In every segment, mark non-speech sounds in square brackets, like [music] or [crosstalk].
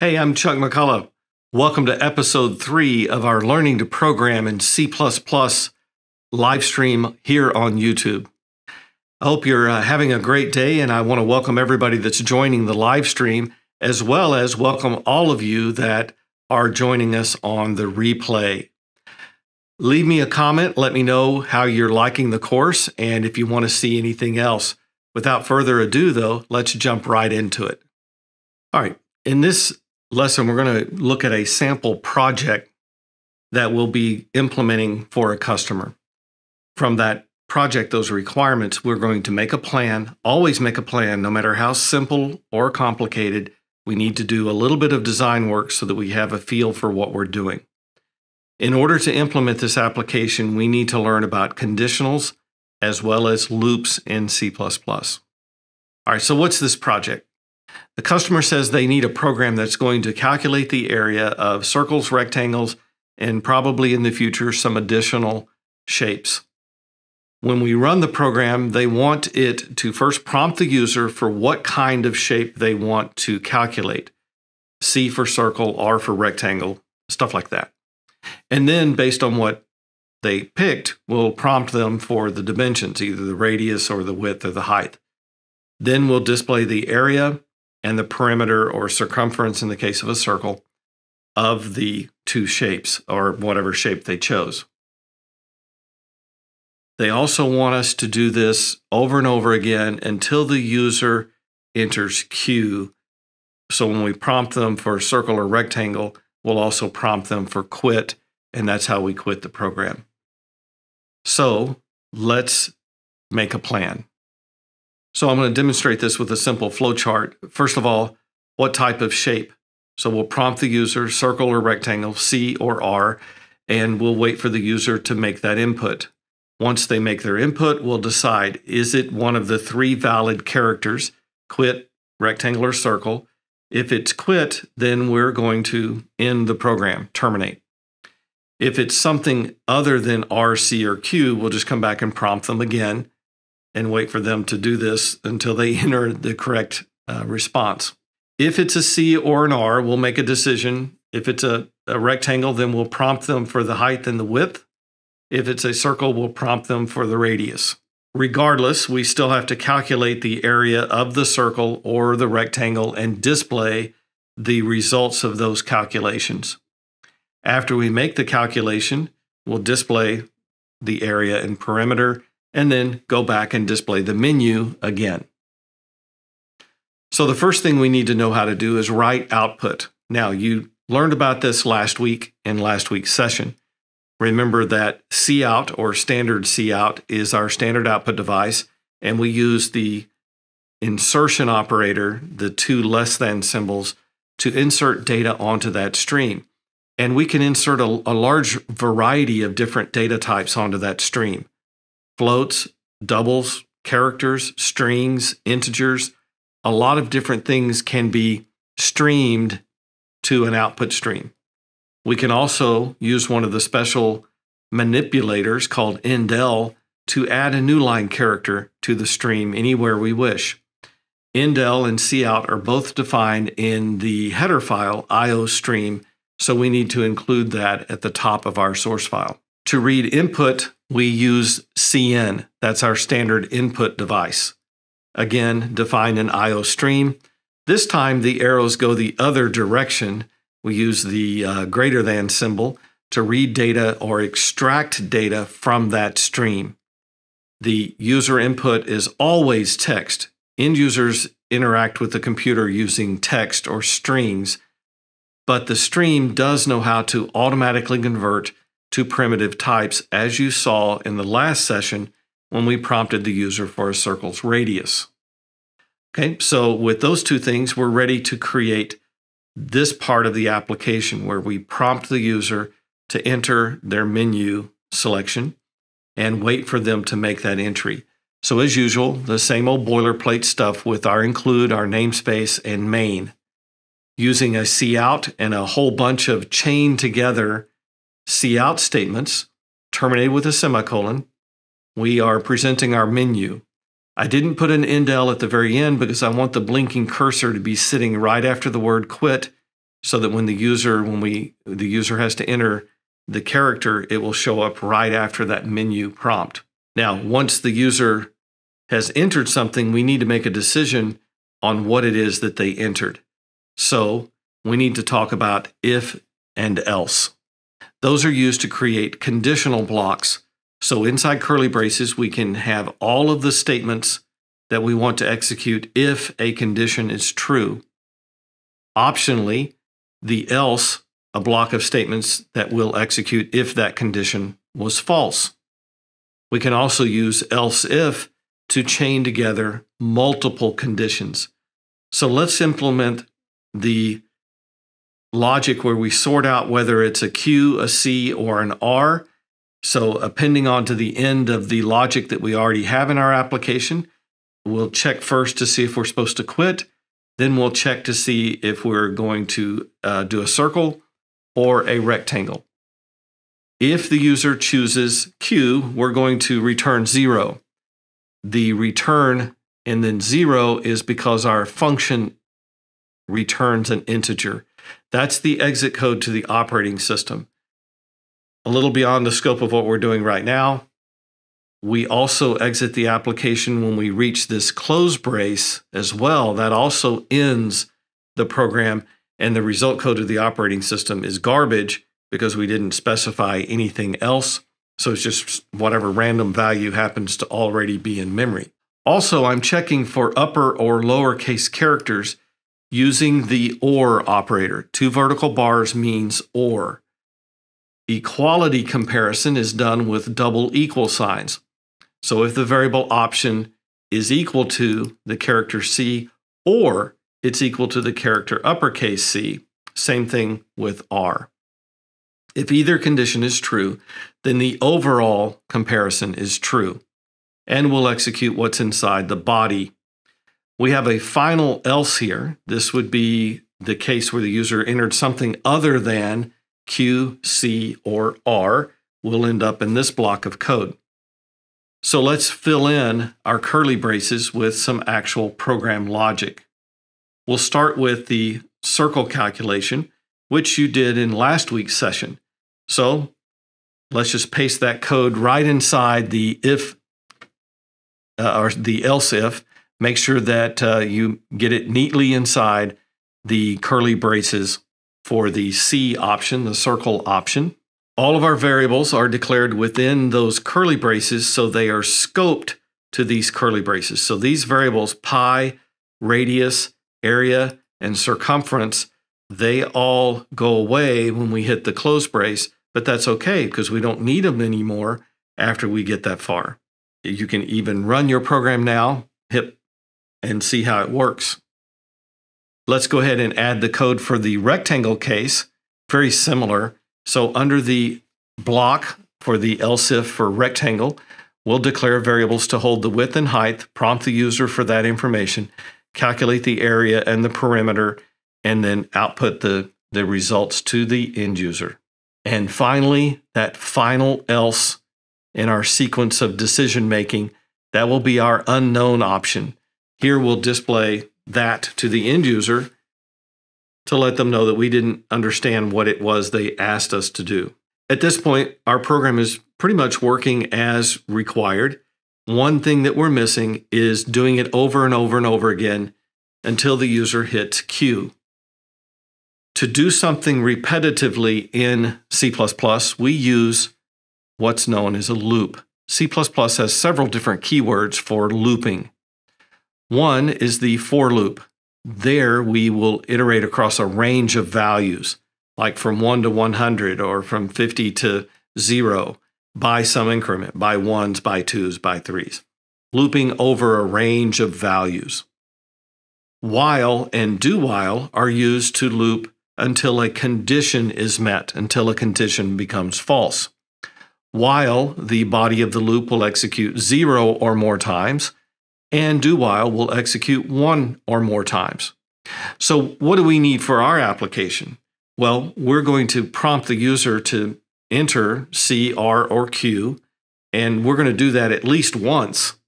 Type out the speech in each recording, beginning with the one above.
Hey, I'm Chuck McCullough. Welcome to episode three of our Learning to Program in C++ live stream here on YouTube. I hope you're uh, having a great day, and I want to welcome everybody that's joining the live stream, as well as welcome all of you that are joining us on the replay. Leave me a comment. Let me know how you're liking the course and if you want to see anything else. Without further ado, though, let's jump right into it. All right. In this lesson, we're going to look at a sample project that we'll be implementing for a customer. From that project, those requirements, we're going to make a plan, always make a plan, no matter how simple or complicated. We need to do a little bit of design work so that we have a feel for what we're doing. In order to implement this application, we need to learn about conditionals as well as loops in C++. All right, so what's this project? The customer says they need a program that's going to calculate the area of circles, rectangles, and probably in the future some additional shapes. When we run the program, they want it to first prompt the user for what kind of shape they want to calculate C for circle, R for rectangle, stuff like that. And then, based on what they picked, we'll prompt them for the dimensions, either the radius or the width or the height. Then we'll display the area and the perimeter or circumference in the case of a circle of the two shapes or whatever shape they chose. They also want us to do this over and over again until the user enters Q. So when we prompt them for a circle or rectangle, we'll also prompt them for quit, and that's how we quit the program. So let's make a plan. So I'm going to demonstrate this with a simple flow chart. First of all, what type of shape? So we'll prompt the user circle or rectangle, C or R, and we'll wait for the user to make that input. Once they make their input, we'll decide is it one of the three valid characters, quit, rectangle, or circle? If it's quit, then we're going to end the program, terminate. If it's something other than R, C, or Q, we'll just come back and prompt them again and wait for them to do this until they [laughs] enter the correct uh, response. If it's a C or an R, we'll make a decision. If it's a, a rectangle, then we'll prompt them for the height and the width. If it's a circle, we'll prompt them for the radius. Regardless, we still have to calculate the area of the circle or the rectangle and display the results of those calculations. After we make the calculation, we'll display the area and perimeter and then go back and display the menu again. So the first thing we need to know how to do is write output. Now, you learned about this last week in last week's session. Remember that cout or standard cout is our standard output device, and we use the insertion operator, the two less than symbols, to insert data onto that stream. And we can insert a, a large variety of different data types onto that stream floats, doubles, characters, strings, integers. A lot of different things can be streamed to an output stream. We can also use one of the special manipulators called endl to add a new line character to the stream anywhere we wish. endl and cout are both defined in the header file iostream, so we need to include that at the top of our source file. To read input, we use cin. That's our standard input device. Again, define an iostream. This time the arrows go the other direction. We use the uh, greater than symbol to read data or extract data from that stream. The user input is always text. End users interact with the computer using text or strings, but the stream does know how to automatically convert to primitive types, as you saw in the last session when we prompted the user for a circle's radius. Okay, so with those two things, we're ready to create this part of the application where we prompt the user to enter their menu selection and wait for them to make that entry. So, as usual, the same old boilerplate stuff with our include, our namespace, and main. Using a cout and a whole bunch of chain together cout statements terminated with a semicolon, we are presenting our menu. I didn't put an endl at the very end because I want the blinking cursor to be sitting right after the word quit so that when the user when we the user has to enter the character, it will show up right after that menu prompt. Now, once the user has entered something, we need to make a decision on what it is that they entered. So we need to talk about if and else. Those are used to create conditional blocks. So inside curly braces, we can have all of the statements that we want to execute if a condition is true. Optionally, the else, a block of statements that will execute if that condition was false. We can also use else if to chain together multiple conditions. So let's implement the logic where we sort out whether it's a Q, a C, or an R. So appending onto the end of the logic that we already have in our application, we'll check first to see if we're supposed to quit. Then we'll check to see if we're going to uh, do a circle or a rectangle. If the user chooses Q, we're going to return zero. The return and then zero is because our function returns an integer. That's the exit code to the operating system. A little beyond the scope of what we're doing right now. We also exit the application when we reach this close brace as well. That also ends the program, and the result code of the operating system is garbage because we didn't specify anything else. So it's just whatever random value happens to already be in memory. Also, I'm checking for upper or lowercase characters using the OR operator. Two vertical bars means OR. Equality comparison is done with double equal signs. So if the variable option is equal to the character C or it's equal to the character uppercase C, same thing with R. If either condition is true, then the overall comparison is true and we'll execute what's inside the body we have a final else here. This would be the case where the user entered something other than Q, C, or R We'll end up in this block of code. So let's fill in our curly braces with some actual program logic. We'll start with the circle calculation, which you did in last week's session. So let's just paste that code right inside the if uh, or the else if Make sure that uh, you get it neatly inside the curly braces for the C option, the circle option. All of our variables are declared within those curly braces, so they are scoped to these curly braces. So these variables, pi, radius, area, and circumference, they all go away when we hit the close brace, but that's okay because we don't need them anymore after we get that far. You can even run your program now, hit and see how it works. Let's go ahead and add the code for the rectangle case. Very similar. So under the block for the else if for rectangle, we'll declare variables to hold the width and height, prompt the user for that information, calculate the area and the perimeter, and then output the, the results to the end user. And finally, that final else in our sequence of decision making, that will be our unknown option. Here we'll display that to the end user to let them know that we didn't understand what it was they asked us to do. At this point, our program is pretty much working as required. One thing that we're missing is doing it over and over and over again until the user hits Q. To do something repetitively in C++, we use what's known as a loop. C++ has several different keywords for looping. One is the for loop. There, we will iterate across a range of values, like from 1 to 100 or from 50 to 0 by some increment, by ones, by twos, by threes, looping over a range of values. While and do while are used to loop until a condition is met, until a condition becomes false. While the body of the loop will execute zero or more times, and do while will execute one or more times. So, what do we need for our application? Well, we're going to prompt the user to enter C, R, or Q, and we're going to do that at least once.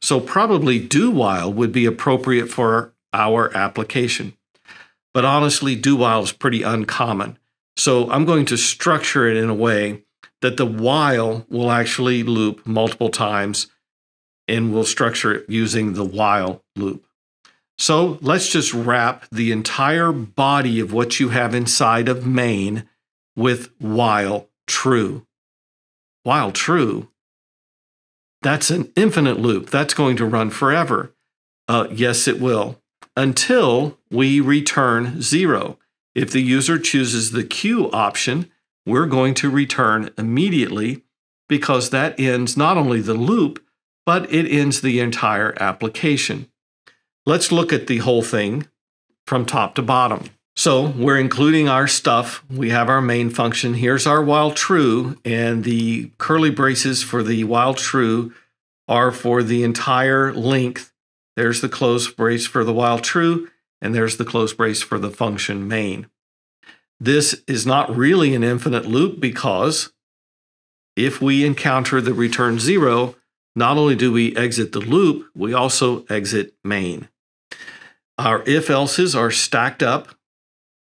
So, probably do while would be appropriate for our application. but honestly, do while is pretty uncommon. So I'm going to structure it in a way that the while will actually loop multiple times and we'll structure it using the while loop. So let's just wrap the entire body of what you have inside of main with while true. While true, that's an infinite loop. That's going to run forever. Uh, yes, it will, until we return zero. If the user chooses the Q option, we're going to return immediately because that ends not only the loop, but it ends the entire application. Let's look at the whole thing from top to bottom. So we're including our stuff. We have our main function. Here's our while true, and the curly braces for the while true are for the entire length. There's the close brace for the while true, and there's the close brace for the function main. This is not really an infinite loop because if we encounter the return zero, not only do we exit the loop, we also exit main. Our if else's are stacked up.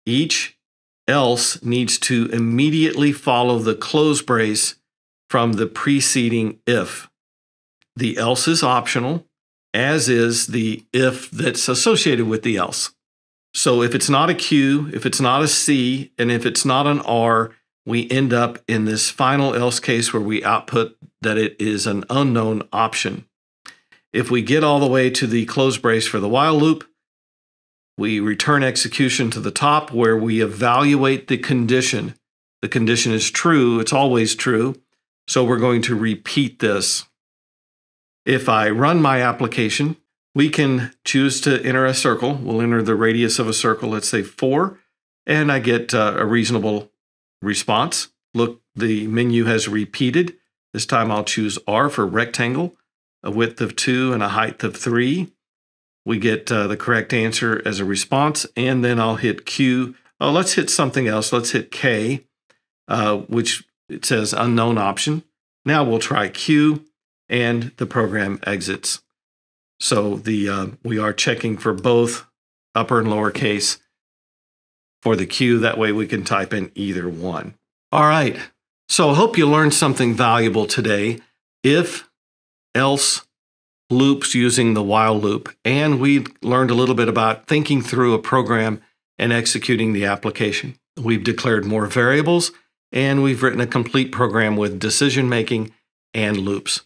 Each else needs to immediately follow the close brace from the preceding if. The else is optional, as is the if that's associated with the else. So if it's not a Q, if it's not a C, and if it's not an R, we end up in this final else case where we output that it is an unknown option. If we get all the way to the close brace for the while loop, we return execution to the top where we evaluate the condition. The condition is true, it's always true. So we're going to repeat this. If I run my application, we can choose to enter a circle. We'll enter the radius of a circle, let's say four, and I get uh, a reasonable response. Look, the menu has repeated. This time I'll choose R for rectangle, a width of two and a height of three. We get uh, the correct answer as a response, and then I'll hit Q. Oh, let's hit something else. Let's hit K, uh, which it says unknown option. Now we'll try Q, and the program exits. So the uh, we are checking for both upper and lower case for the Q. That way we can type in either one. All right. So I hope you learned something valuable today. If, else, loops using the while loop. And we learned a little bit about thinking through a program and executing the application. We've declared more variables and we've written a complete program with decision making and loops.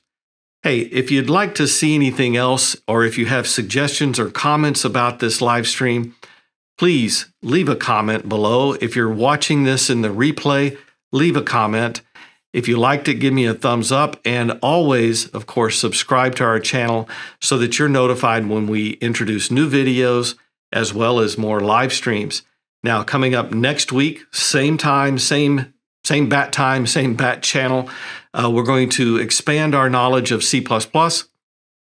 Hey, if you'd like to see anything else, or if you have suggestions or comments about this live stream, please leave a comment below. If you're watching this in the replay, leave a comment. If you liked it, give me a thumbs up. And always, of course, subscribe to our channel so that you're notified when we introduce new videos as well as more live streams. Now, coming up next week, same time, same same bat time, same bat channel. Uh, we're going to expand our knowledge of C++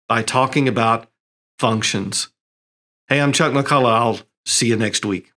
by talking about functions. Hey, I'm Chuck McCullough. I'll see you next week.